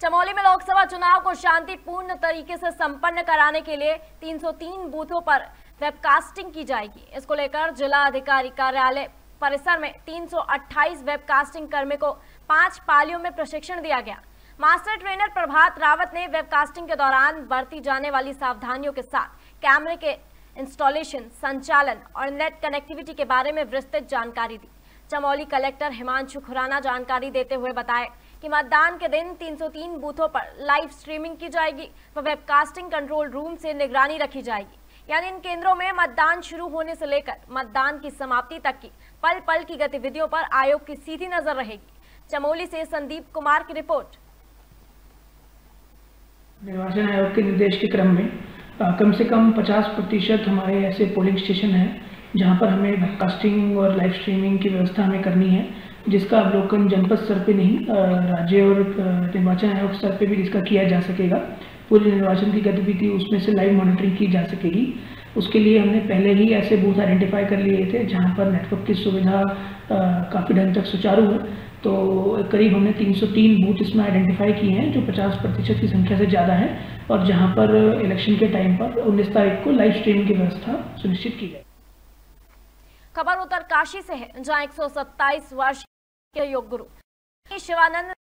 चमोली में लोकसभा चुनाव को शांतिपूर्ण तरीके से संपन्न कराने के लिए 303 बूथों पर वेबकास्टिंग की जाएगी। इसको लेकर जिला अधिकारी कार्यालय परिसर में 328 वेबकास्टिंग कर्मी को पाँच पालियों में प्रशिक्षण दिया गया। मास्टर ट्रेनर प्रभात रावत ने वेबकास्टिंग के दौरान बरती जाने वाली सावधानियों के साथ कैमरे के इंस्टॉलेशन संचालन और नेट कनेक्टिविटी के बारे में विस्तृत जानकारी दी। चमोली कलेक्टर हिमांशु खुराना जानकारी देते हुए बताए कि मतदान के दिन 303 बूथों पर लाइव स्ट्रीमिंग की जाएगी व वेबकास्टिंग कंट्रोल रूम से निगरानी रखी जाएगी। यानी इन केंद्रों में मतदान शुरू होने से लेकर मतदान की समाप्ति तक की पल पल की गतिविधियों पर आयोग की सीधी नज़र रहेगी। चमोली से संदीप कुमार की रिपोर्ट। निर्वाचन आयोग के निर्देश के क्रम में आ, कम से कम 50 प्रतिशत हमारे ऐसे पोलिंग स्टेशन हैं जहाँ पर हमें वेबकास्टिंग और लाइव स्ट्रीमिंग की व्यवस्था हमें करनी है। जिसका अवलोकन जनपद स्तर पर नहीं राज्य और निर्वाचन आयोग स्तर पर भी इसका किया जा सकेगा। पूरी निर्वाचन की गतिविधि उसमें से लाइव मॉनिटरिंग की जा सकेगी। उसके लिए हमने पहले ही ऐसे बूथ आइडेंटिफाई कर लिए थे, जहाँ पर नेटवर्क की सुविधा काफ़ी ढंग तक सुचारू है। तो करीब हमने 303 बूथ इसमें आइडेंटिफाई किए हैं, जो 50 प्रतिशत की संख्या से ज़्यादा है और जहाँ पर इलेक्शन के टाइम पर 19 तारीख को लाइव स्ट्रीम की व्यवस्था सुनिश्चित की जाए खबर उत्तरकाशी से है, जहाँ एक वर्ष योग गुरु शिवानंद